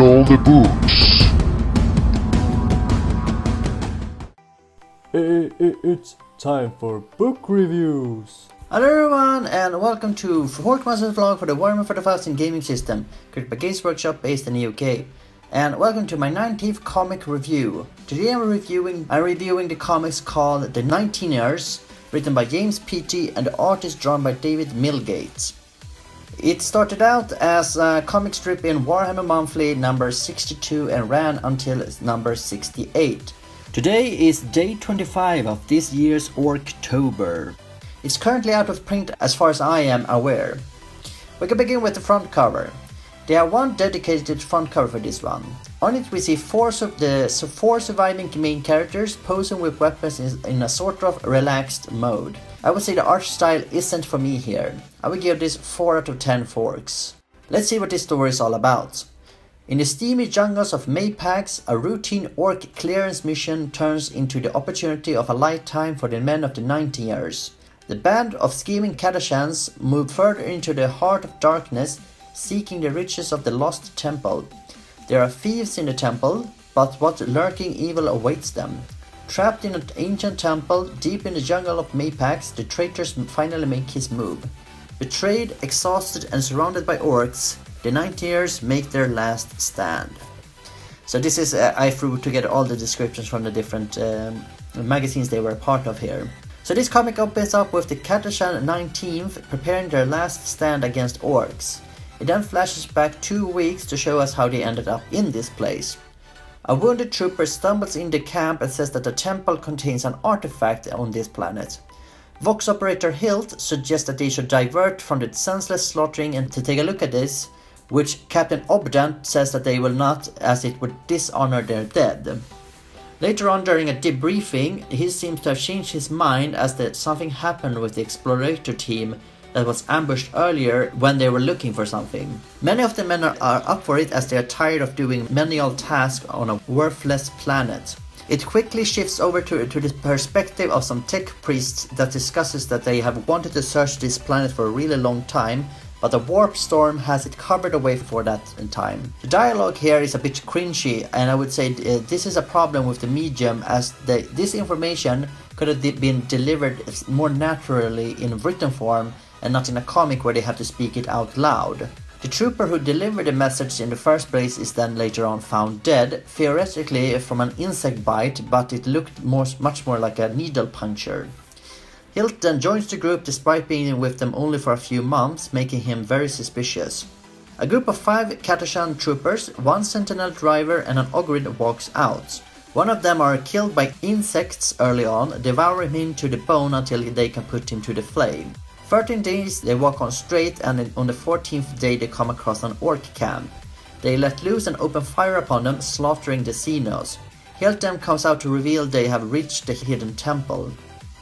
all the books. It's time for book reviews. Hello everyone and welcome to Forkmaster's vlog for the Warhammer 40,000 gaming system, created by Games Workshop based in the UK. And welcome to my 19th comic review. Today I'm reviewing I'm reviewing the comics called The Nineteeners, written by James Peachey and the art is drawn by David Milgate. It started out as a comic strip in Warhammer Monthly number 62 and ran until number 68. Today is day 25 of this year's Orktober. It's currently out of print as far as I am aware. We can begin with the front cover. There are one dedicated front cover for this one. On it we see four, the, four surviving main characters posing with weapons in a sort of relaxed mode. I would say the art style isn't for me here. I would give this 4 out of 10 forks. Let's see what this story is all about. In the steamy jungles of Maypax, a routine Ork clearance mission turns into the opportunity of a lifetime for the men of the 90 years. The band of scheming Catachans move further into the heart of darkness, seeking the riches of the lost temple. There are thieves in the temple, but what lurking evil awaits them? Trapped in an ancient temple deep in the jungle of Maypax, the traitors finally make his move. Betrayed, exhausted, and surrounded by Orks, the Nineteeners make their last stand. So this is, uh, I threw together all the descriptions from the different um, magazines they were part of here. So this comic opens up with the Catachan 19th preparing their last stand against Orks. It then flashes back two weeks to show us how they ended up in this place. A wounded trooper stumbles in the camp and says that the temple contains an artifact on this planet. Vox operator Hilt suggests that they should divert from the senseless slaughtering and to take a look at this, which Captain Obdant says that they will not as it would dishonor their dead. Later on during a debriefing, he seems to have changed his mind as that something happened with the explorator team that was ambushed earlier when they were looking for something. Many of the men are, up for it as they are tired of doing menial tasks on a worthless planet. It quickly shifts over to, to the perspective of some tech priests that discusses that they have wanted to search this planet for a really long time, but the warp storm has it covered away for that time. The dialogue here is a bit cringy, and I would say uh, this is a problem with the medium as the, this information could have been delivered more naturally in written form and not in a comic where they have to speak it out loud. The trooper who delivered the message in the first place is then later on found dead, theoretically from an insect bite, but it looked more, much more like a needle puncture. Hilt then joins the group despite being with them only for a few months, making him very suspicious. A group of five Catachan troopers, one sentinel driver and an Ogryn walks out. One of them are killed by insects early on, devouring him to the bone until they can put him to the flame. 13 days they walk on straight and on the 14th day they come across an Ork camp. They let loose and open fire upon them, slaughtering the Xenos. Hilton comes out to reveal they have reached the hidden temple.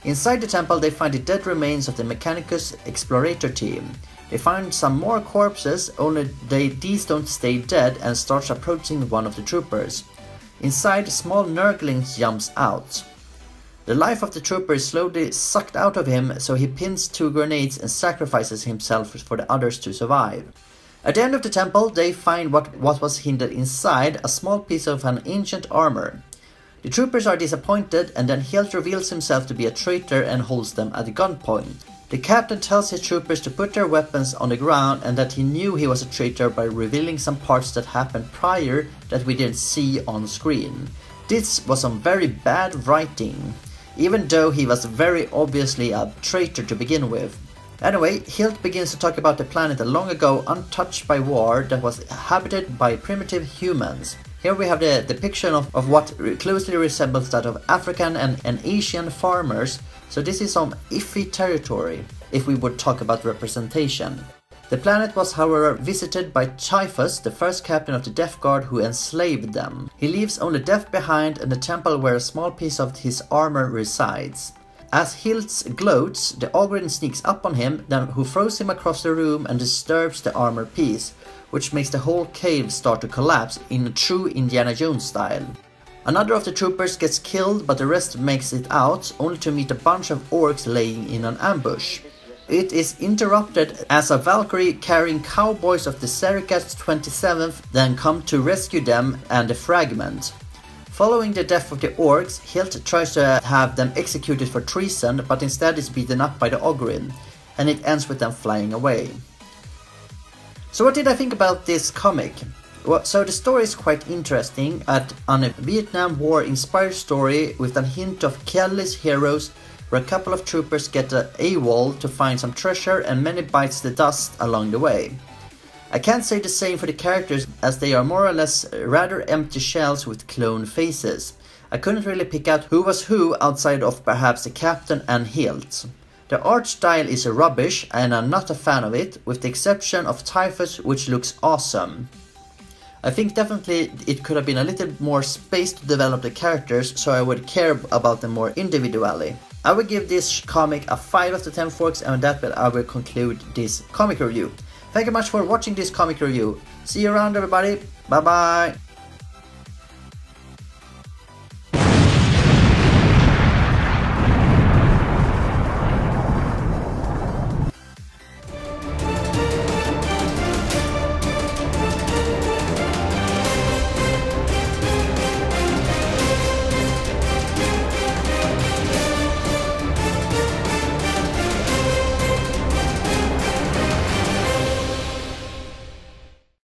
Inside the temple they find the dead remains of the Mechanicus Explorator team. They find some more corpses, only they, these don't stay dead and starts approaching one of the troopers. Inside, small Nurglings jumps out. The life of the trooper is slowly sucked out of him, so he pins two grenades and sacrifices himself for the others to survive. At the end of the temple, they find what, what was hidden inside, a small piece of an ancient armor. The troopers are disappointed, and then Hilt reveals himself to be a traitor and holds them at gunpoint. The captain tells his troopers to put their weapons on the ground and that he knew he was a traitor by revealing some parts that happened prior that we didn't see on screen. This was some very bad writing even though he was very obviously a traitor to begin with. Anyway, Hilt begins to talk about the planet long ago untouched by war that was inhabited by primitive humans. Here we have the depiction of, of what closely resembles that of African and, and Asian farmers, so this is some iffy territory if we would talk about representation. The planet was however visited by Typhus, the first captain of the Death Guard who enslaved them. He leaves only death behind and the temple where a small piece of his armor resides. As Hiltz gloats, the Ogryn sneaks up on him, then who throws him across the room and disturbs the armor piece, which makes the whole cave start to collapse in a true Indiana Jones style. Another of the troopers gets killed, but the rest makes it out, only to meet a bunch of Orks laying in an ambush. It is interrupted as a Valkyrie carrying cowboys of the Serikat 27th then come to rescue them and the fragment. Following the death of the Orks, Hilt tries to have them executed for treason, but instead is beaten up by the Ogryn, and it ends with them flying away. So what did I think about this comic? Well, so the story is quite interesting, at a Vietnam War inspired story with a hint of Kelly's Heroes, where a couple of troopers get a AWOL to find some treasure and many bites the dust along the way. I can't say the same for the characters as they are more or less rather empty shells with clone faces. I couldn't really pick out who was who outside of perhaps the captain and Hilt. The art style is rubbish and I'm not a fan of it, with the exception of Typhus which looks awesome. I think definitely it could have been a little more space to develop the characters so I would care about them more individually. I will give this comic a 5 out of 10 forks and that I will conclude this comic review. Thank you much for watching this comic review. See you around everybody. Bye bye.